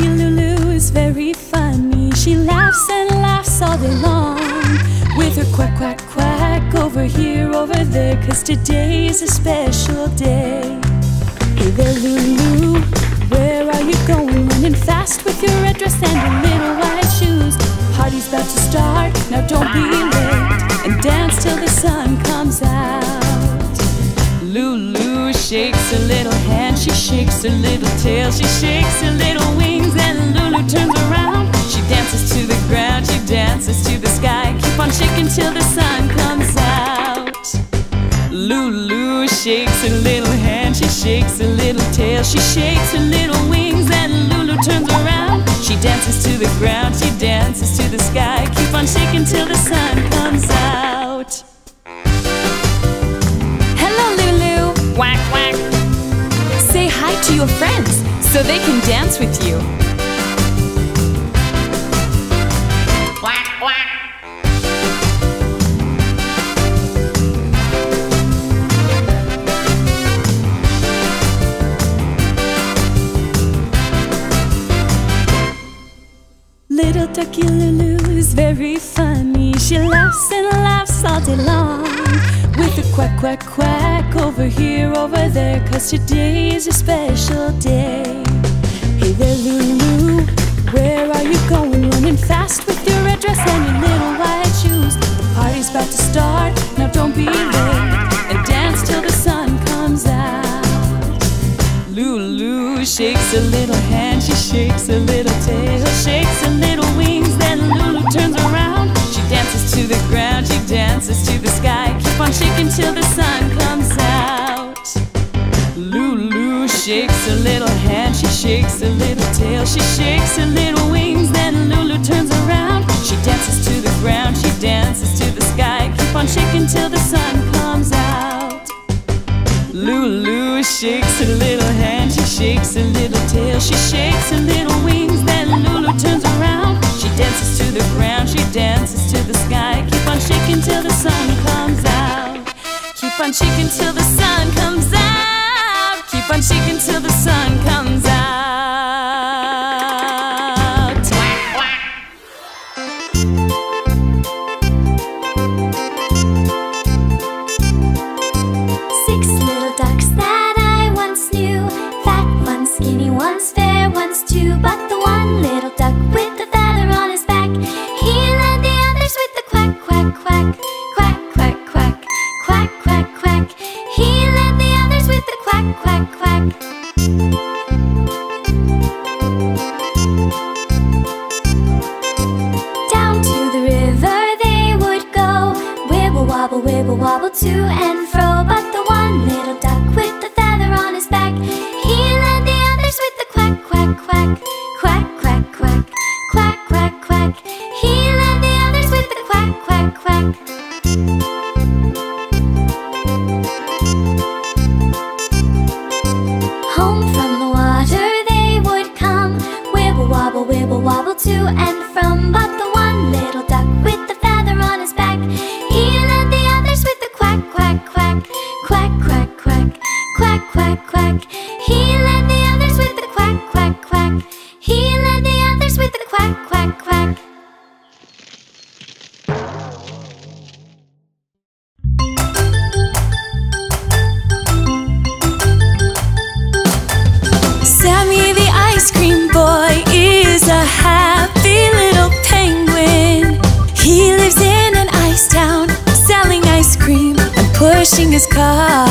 ducky Lulu is very funny. She laughs and laughs all day long. With her quack, quack, quack over here, over there. Cause today is a special day. Hey there, Lulu. Where are you going? Running fast with your red dress and your little white shoes. Party's about to start. Now don't be late. And dance till the sun comes out. Lulu shakes her little hand, she shakes her little tail, she shakes her little wings, and Lulu turns around. She dances to the ground, she dances to the sky. Keep on shaking till the sun comes out. Lulu shakes her little hand, she shakes her little tail, she shakes her little wings, and Lulu turns around. She dances to the ground, she dances to the sky. Keep on shaking till the sun comes out. Quack, quack. Say hi to your friends so they can dance with you. Quack, quack. Little ducky Lulu is very funny. She laughs and laughs all day long. A quack, quack, quack over here, over there. Cause today is a special day. Hey there, Lulu. Where are you going? Running fast with your red dress and your little white shoes. The party's about to start. Now don't be late. And dance till the sun comes out. Lulu shakes a little hand, she shakes a little tail, shakes her little wings, then Lulu turns around. To the ground, she dances to the sky. Keep on shaking till the sun comes out. Lulu shakes a little hand, she shakes a little tail, she shakes her little wings, then Lulu turns around. She dances to the ground, she dances to the sky. Keep on shaking till the sun comes out. Lulu shakes her little hand, she shakes her little tail, she shakes her little wings, then Lulu turns around. Dances to the ground, she dances to the sky. Keep on shaking till the sun comes out. Keep on shaking till the sun comes out. Keep on shaking till the sun comes out. His cart.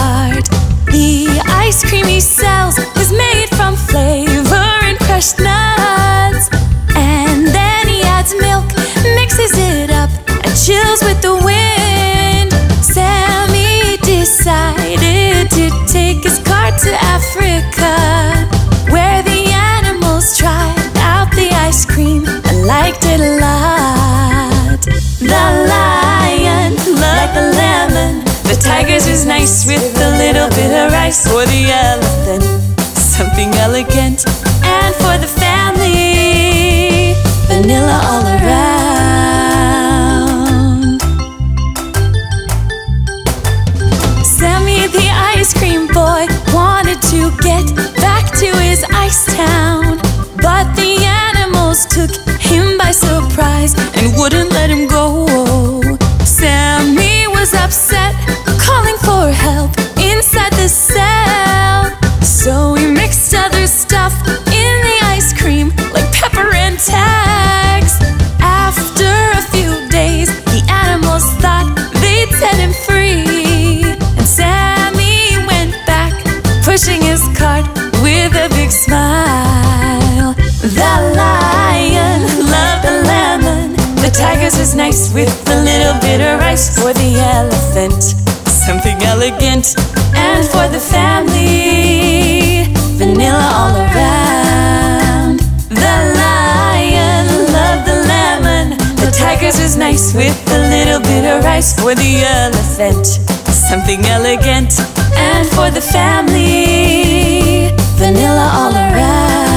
Nice with a little bit of rice. For the elephant, something elegant, with a little bit of rice. For the elephant, something elegant. And for the family, vanilla all around. The lion loved the lemon. The tiger's is nice with a little bit of rice. For the elephant, something elegant. And for the family, vanilla all around.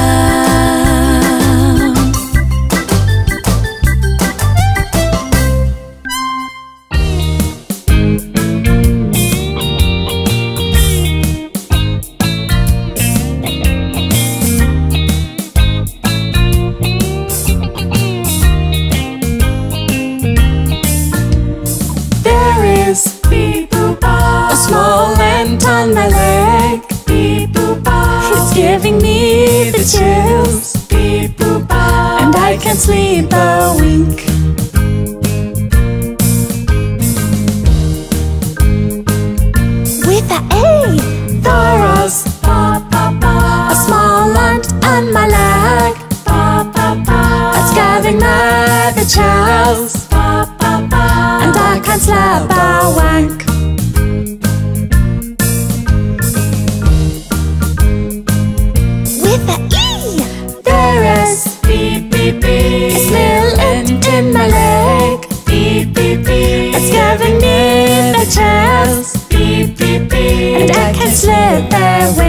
Me the chills and I can't slap a wank. With the E, there is beep beep beep. In my leg. Beep beep beep. It's giving me the chills. Beep beep beep. And I can't slip a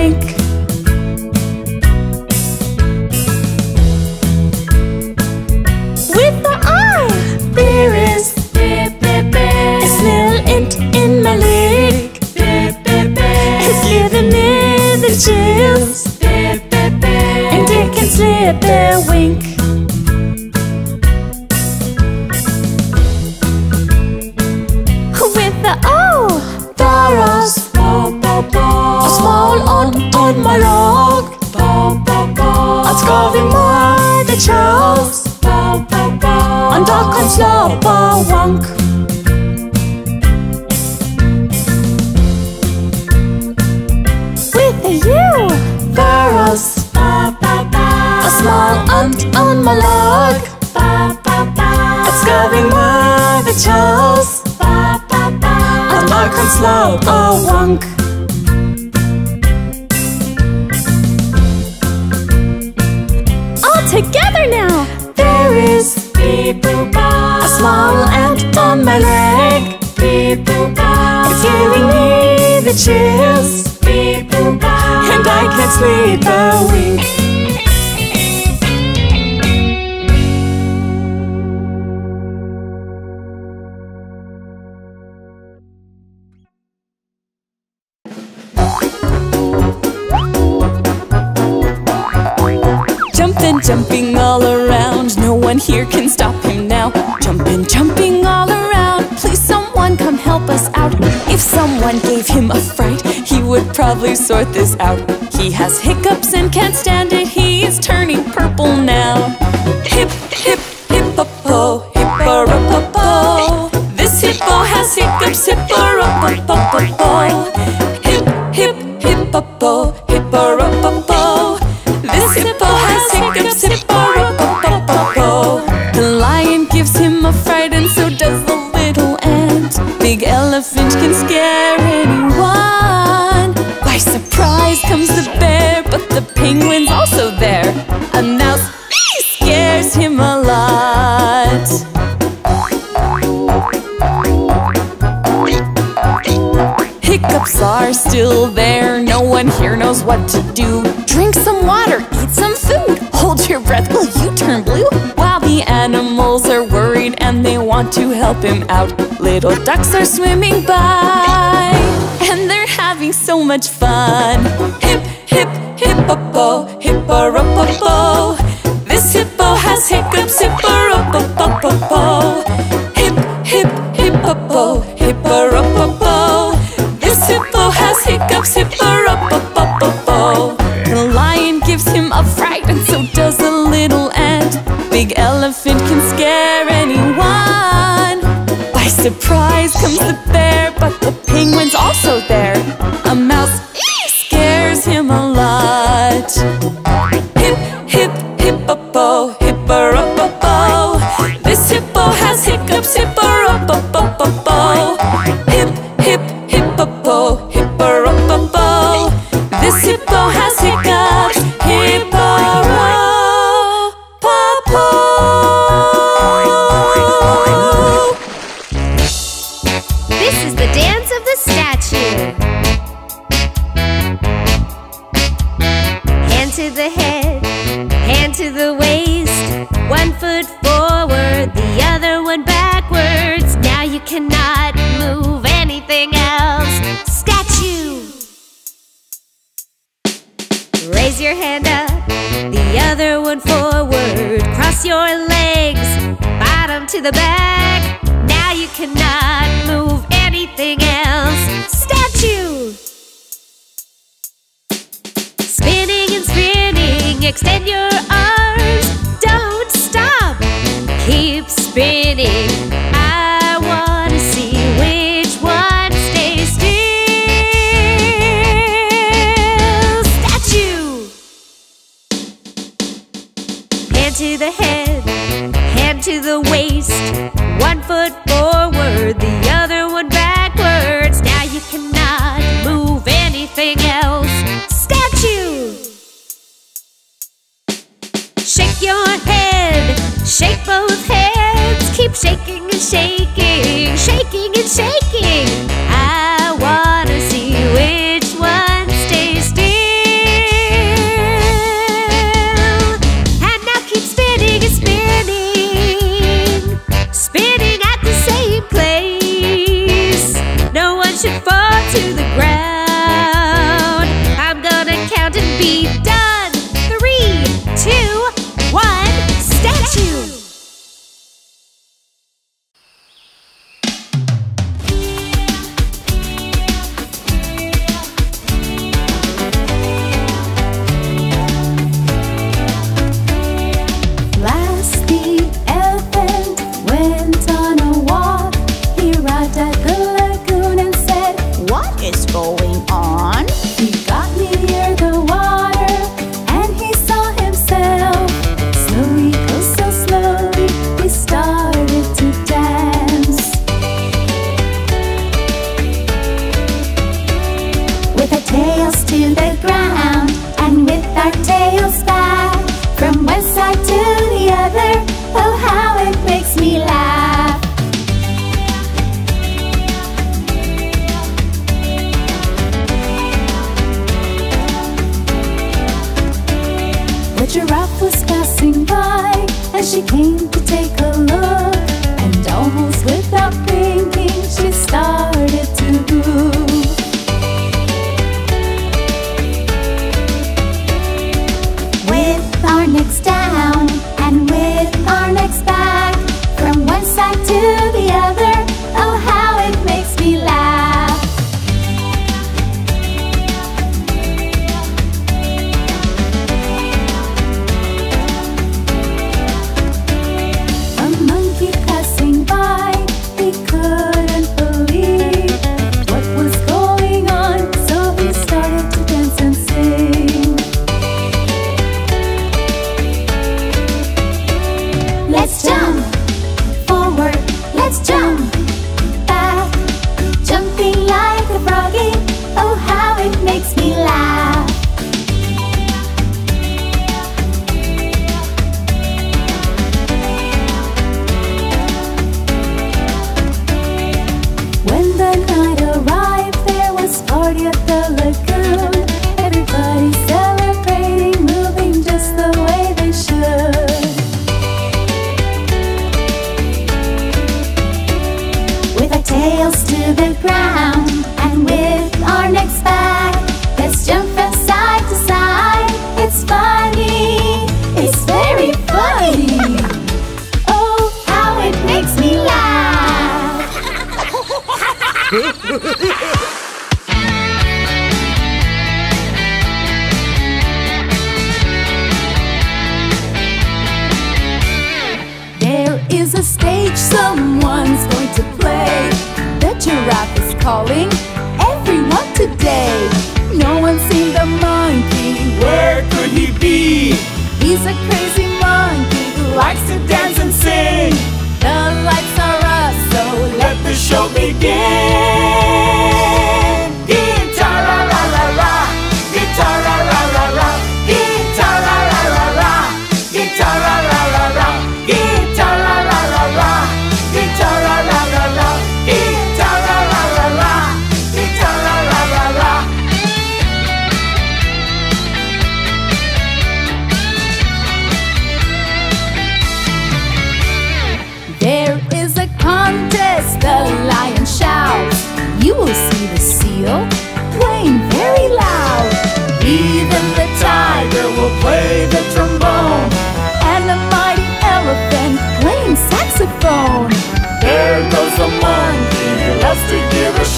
can slap a wank. With the U, Theros. A small ant on my log. It's giving me the chills. And I can slap a wank. The chills. Boop and I can't sleep a wink. Would probably sort this out. He has hiccups and can't stand it. He is turning purple now. Hip, hip, hippopo, hippo, This hippo has hiccups, hippo, Hip, hip, hippopo, hippo, This hippo has hiccups, hippo, are still there, no one here knows what to do. Drink some water, eat some food, hold your breath, will you turn blue? While the animals are worried and they want to help him out. Little ducks are swimming by, and they're having so much fun. Hip, hip, hippopo, hippo, This hippo has hiccups, hippo, Hip, hip, hippopo, hippo, hippo has hiccups, hippo, The lion gives him a fright, and so does the little ant. Big elephant can scare anyone. By surprise comes the bear, but the penguin's also to the waist. One foot forward, the other one backwards. Now you cannot move anything else. Statue! Raise your hand up, the other one forward. Cross your legs, bottom to the back. Now you cannot move anything else. Statue! Spinning and spinning, extend your arms spinning. I wanna see which one stays still. Statue! Hand to the head, hand to the waist. One foot forward, the other one backwards. Now you cannot move anything else. Statue! Shake your head, shake both heads keep shaking and shaking, shaking and shaking. I calling everyone today. No one's seen the monkey. Where could he be? He's a crazy monkey who likes to dance and sing. The lights are up, so let the show begin.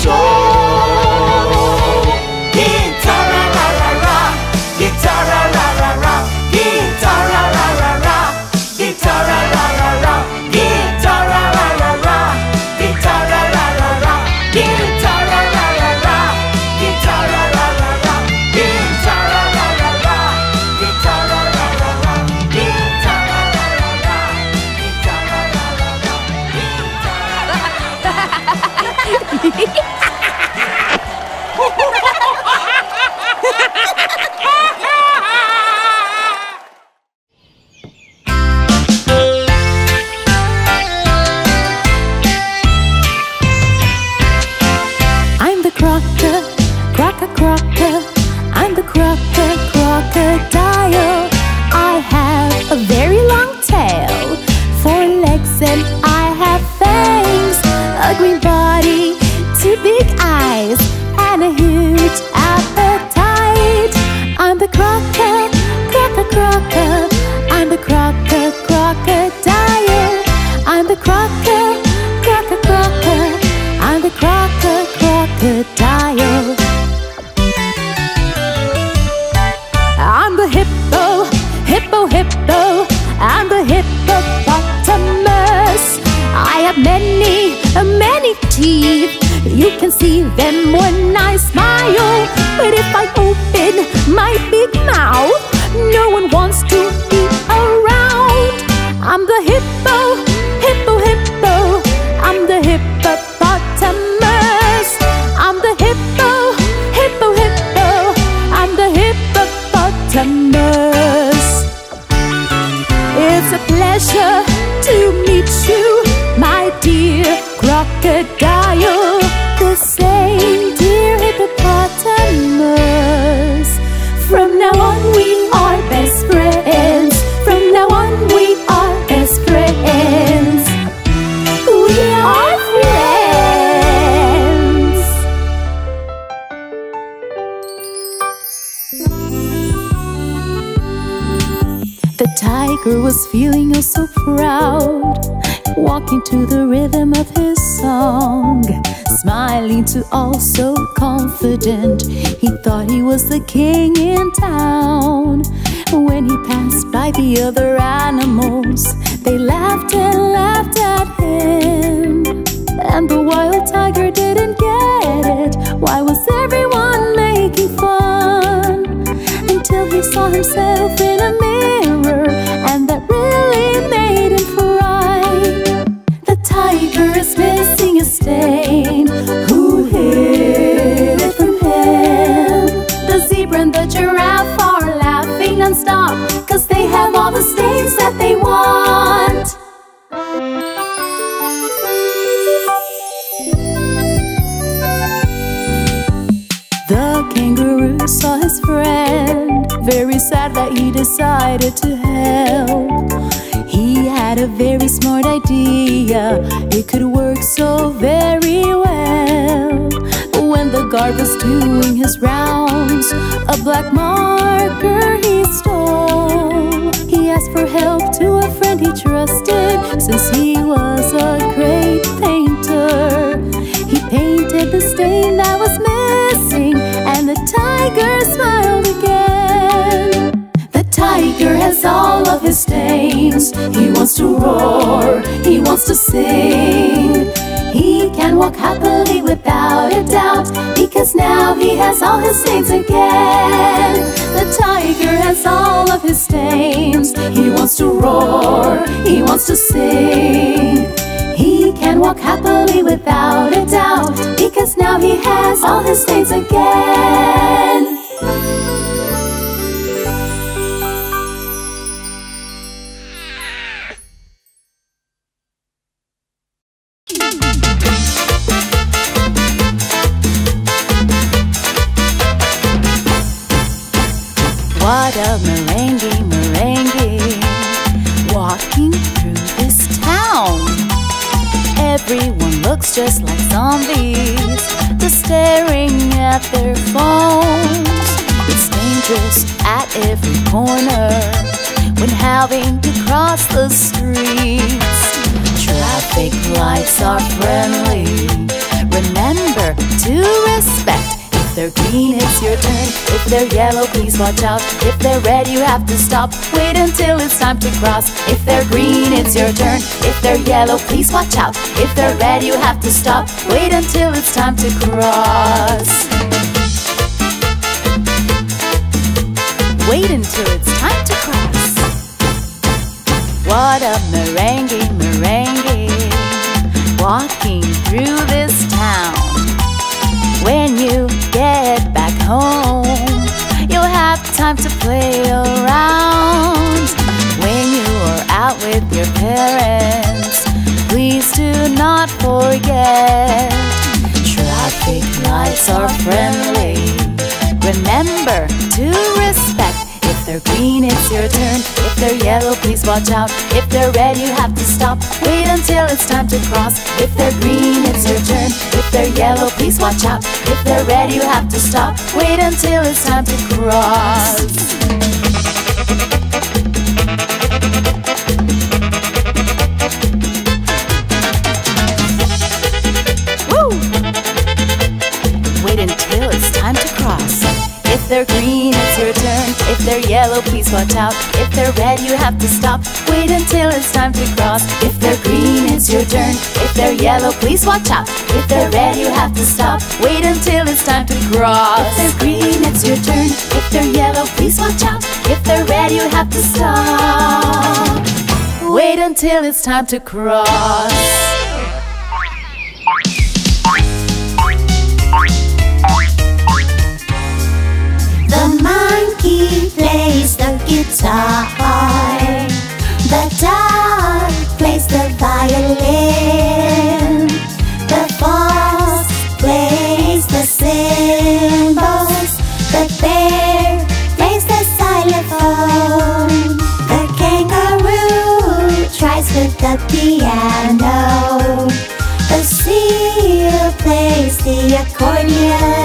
soul. He thought he was the king in town. When he passed by the other animals, they laughed and laughed at him. And the wild tiger didn't get it. Why was everyone making fun? Until he saw himself in a mirror, was doing his rounds, a black marker he stole. He asked for help to a friend he trusted, since he was a great painter. He painted the stain that was missing, and the tiger smiled again. The tiger has all of his stains. He wants to roar, he wants to sing. He can walk happily because now he has all his stains again. The tiger has all of his stains. He wants to roar, he wants to sing. He can walk happily without a doubt, because now he has all his stains again. Their phones. It's dangerous at every corner when having to cross the streets. Traffic lights are friendly. Remember to respect. If they're green, it's your turn. If they're yellow, please watch out. If they're red, you have to stop. Wait until it's time to cross. If they're green, it's your turn. If they're yellow, please watch out. If they're red, you have to stop. Wait until it's time to cross. Wait until it's time to cross. What a merengue, merengue, walking through this town. Home, you'll have time to play around. When you are out with your parents, please do not forget. Traffic lights are friendly. Remember to respect. If they're green, it's your turn. If they're yellow, please watch out. If they're red, you have to stop. Wait until it's time to cross. If they're green, it's your turn. If they're yellow, please watch out. If they're red, you have to stop. Wait until it's time to cross. They're yellow, please watch out. If they're red, you have to stop. Wait until it's time to cross. If they're green, it's your turn. If they're yellow, please watch out. If they're red, you have to stop. Wait until it's time to cross. If they're green, it's your turn. If they're yellow, please watch out. If they're red, you have to stop. Wait until it's time to cross. Guitar. The dog plays the violin. The fox plays the cymbals. The bear plays the xylophone. The kangaroo tries with the piano. The seal plays the accordion.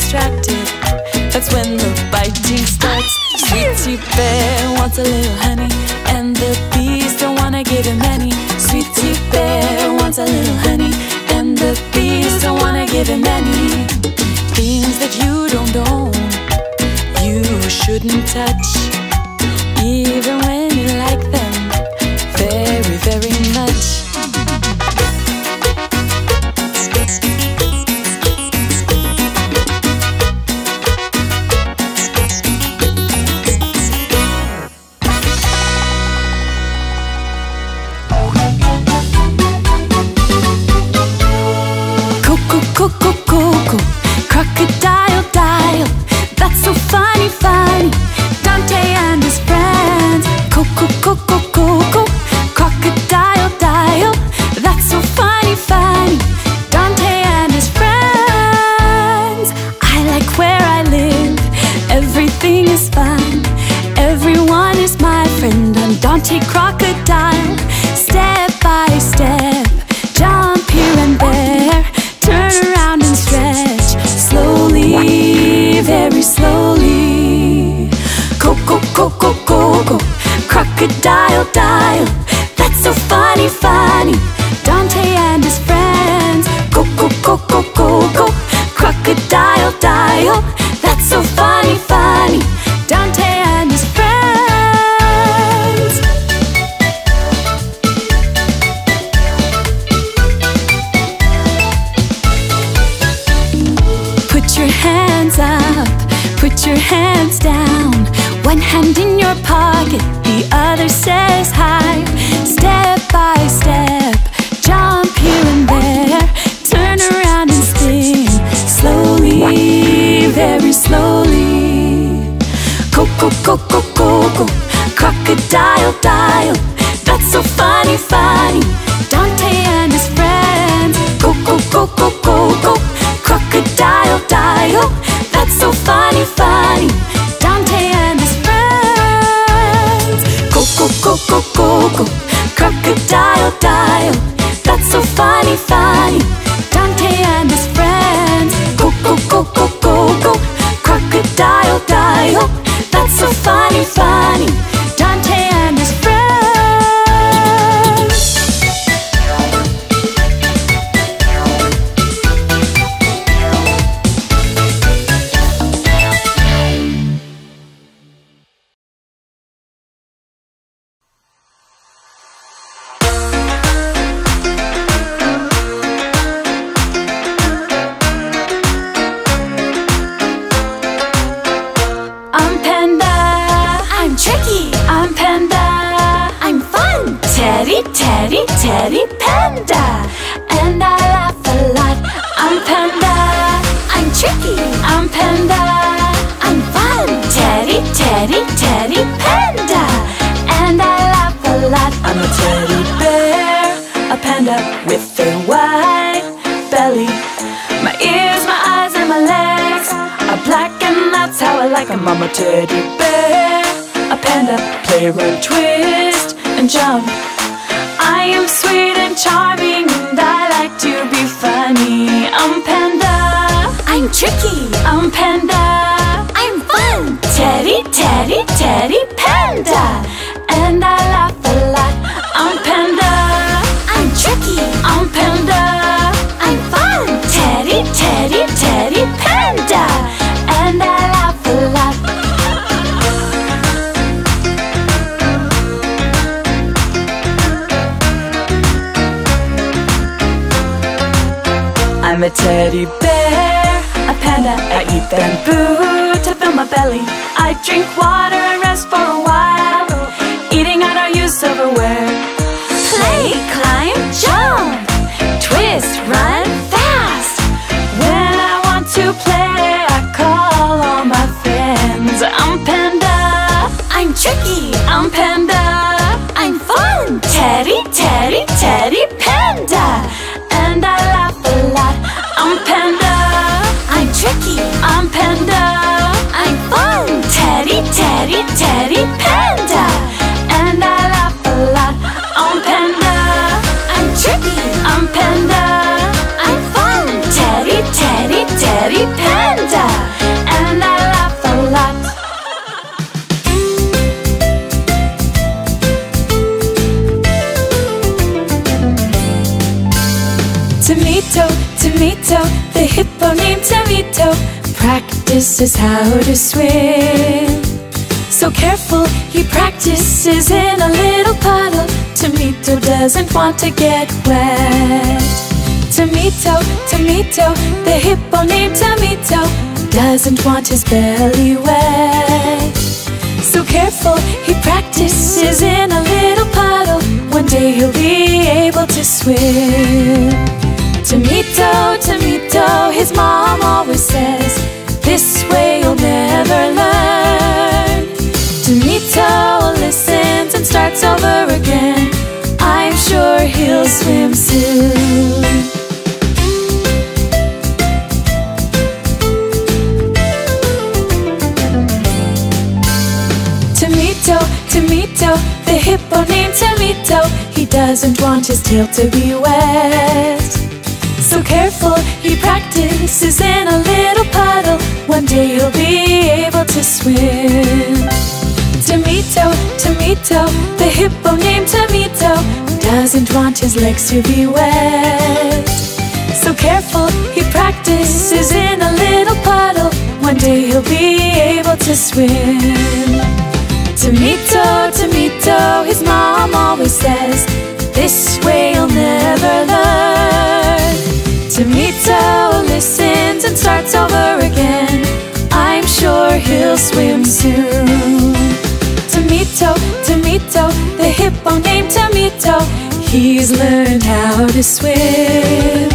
Distracted, that's when the 诶呦 I'm a teddy bear, a panda, I eat bamboo to fill my belly. I drink water practices how to swim. So careful, he practices in a little puddle. Tamito doesn't want to get wet. Tamito, Tamito, the hippo named Tamito doesn't want his belly wet. So careful, he practices in a little puddle. One day he'll be able to swim. Tamito, Tamito, his mom always says. This way you'll never learn. Tamito listens and starts over again. I'm sure he'll swim soon. Tamito, Tamito, the hippo named Tamito. He doesn't want his tail to be wet. So careful, he practices in a little puddle. One day he'll be able to swim. Tamito, Tamito, the hippo named Tamito, doesn't want his legs to be wet. So careful, he practices in a little puddle. One day he'll be able to swim. Tamito, Tamito, his mom always says, This way you'll never learn. Tamito listens and starts over again. I'm sure he'll swim soon. Tamito, Tamito, the hippo named Tamito, he's learned how to swim.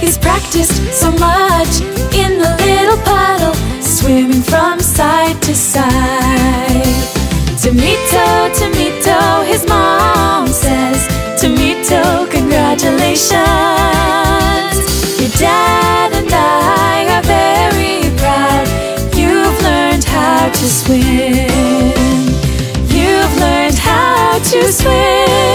He's practiced so much in the little puddle, swimming from side to side. Tamito, Tamito, his mom says, congratulations. Your dad and I are very proud. You've learned how to swim. You've learned how to swim.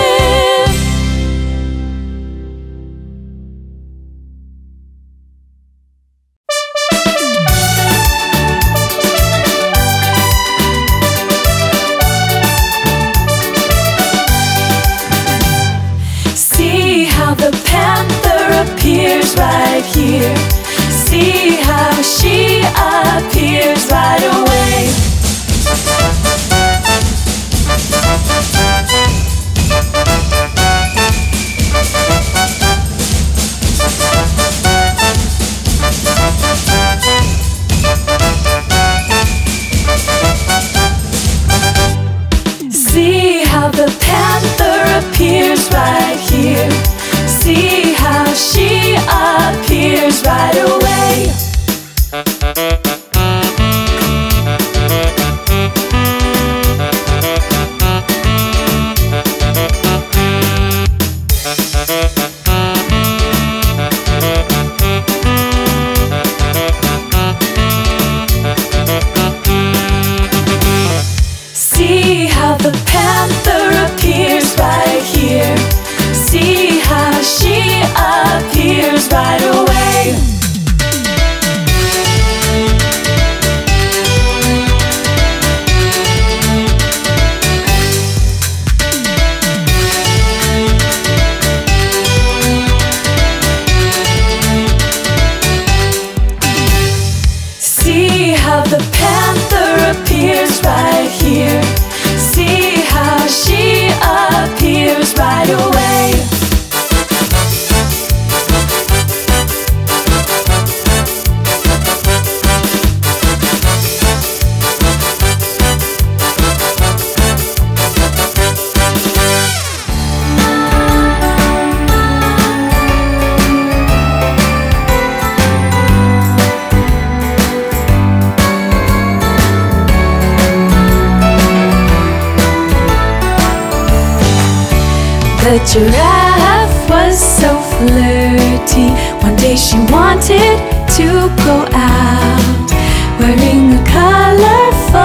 Flirty. One day she wanted to go out wearing a colorful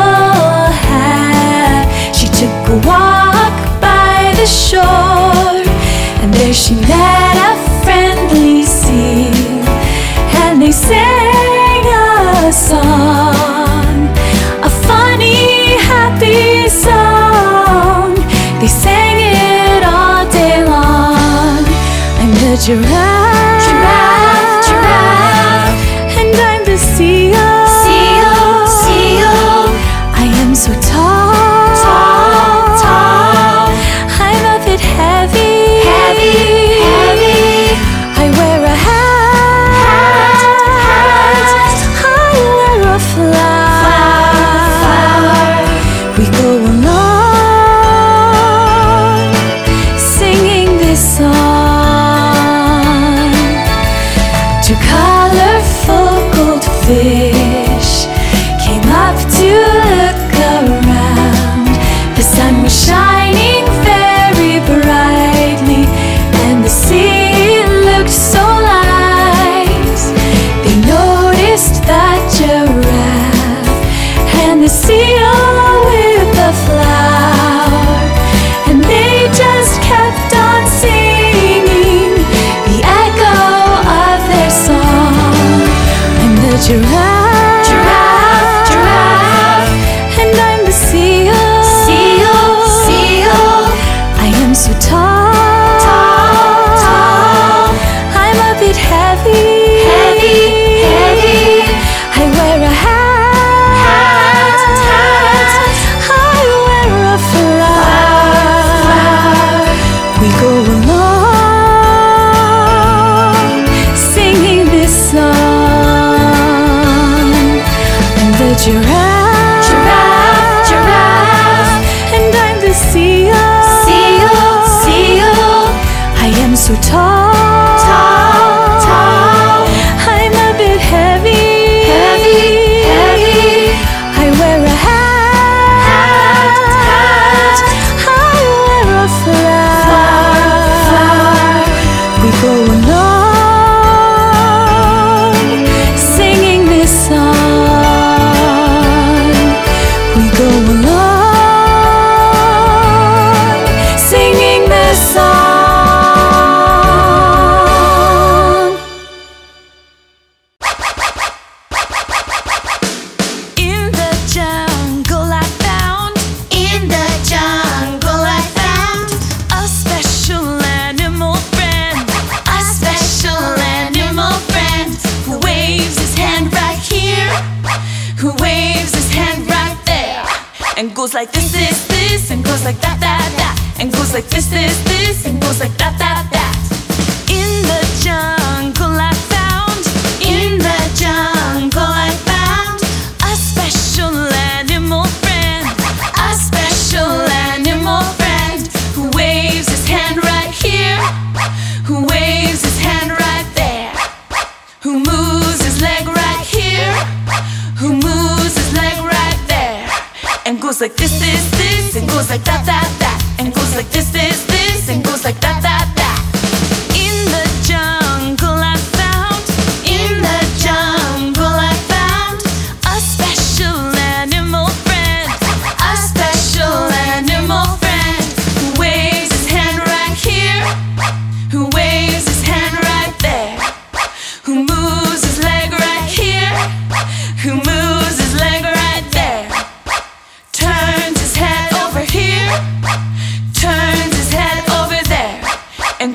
hat. She took a walk by the shore, and there she met a friendly sea, and they sang a song, a funny, happy song. They sang it all day long. I'm the giraffe, giraffe, like this, this, this, and goes like that, that, that, and goes like this, this, this, and goes like that, that.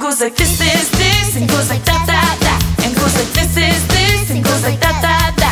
goes like this, this, this, and goes like that, that, that, and goes like this, this, this, and goes like that, that, that.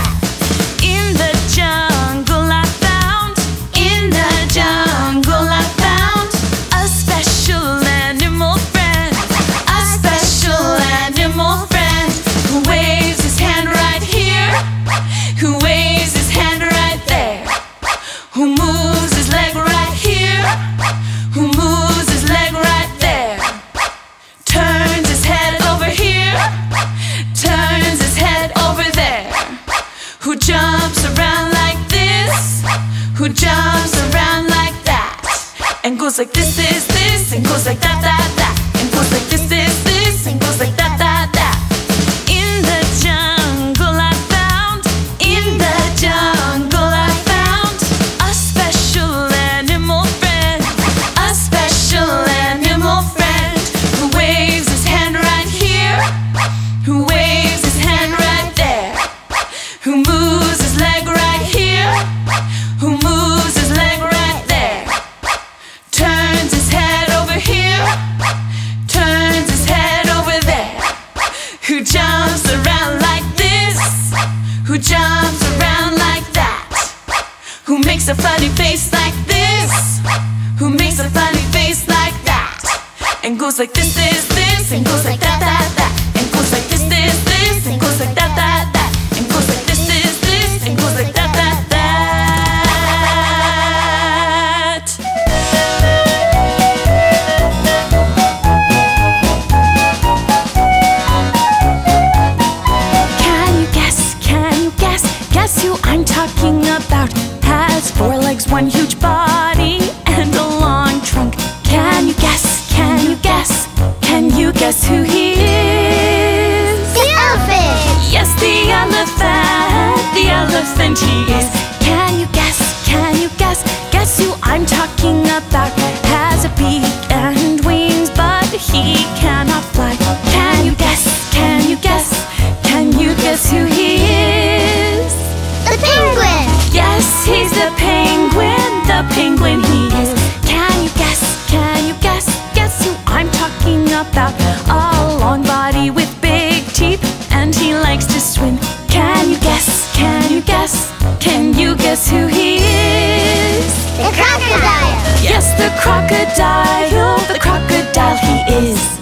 Who makes a funny face like this? Who makes a funny face like that? And goes like this, this, this, and goes like that, that, that. one huge body and a long trunk. Can you guess? Can you guess? Can you guess who he is? The elephant! Yes, the elephant, the elephant he is. Can you guess? Can you guess? Guess who I'm talking about? Has a beak and wings, but he cannot penguin he is. Can you guess, can you guess, guess who I'm talking about? A long body with big teeth and he likes to swim. Can you guess, can you guess, can you guess who he is? The crocodile! Yes, the crocodile, the crocodile he is.